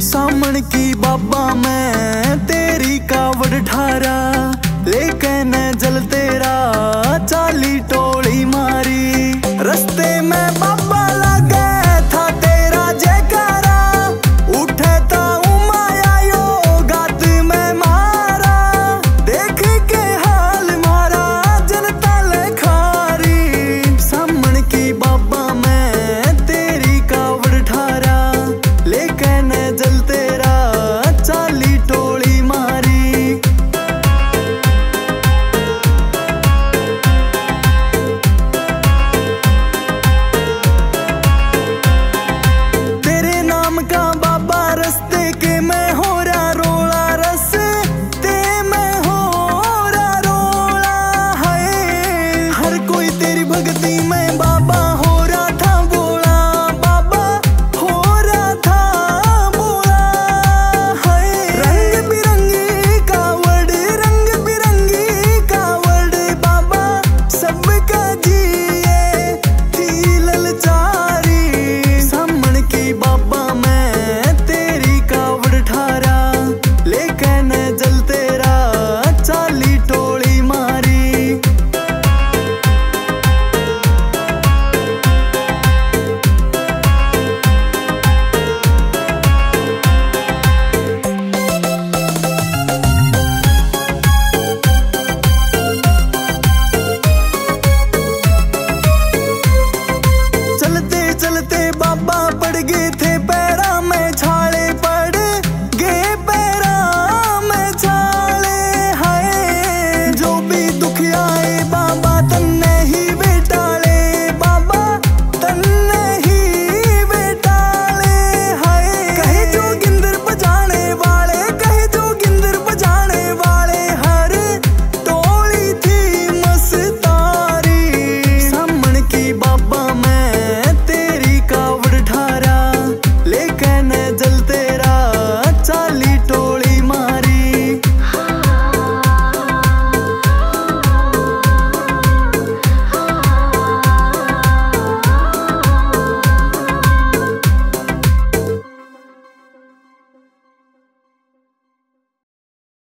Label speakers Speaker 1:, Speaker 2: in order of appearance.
Speaker 1: सामन की बाबा मैं तेरी कावड़ ठारा।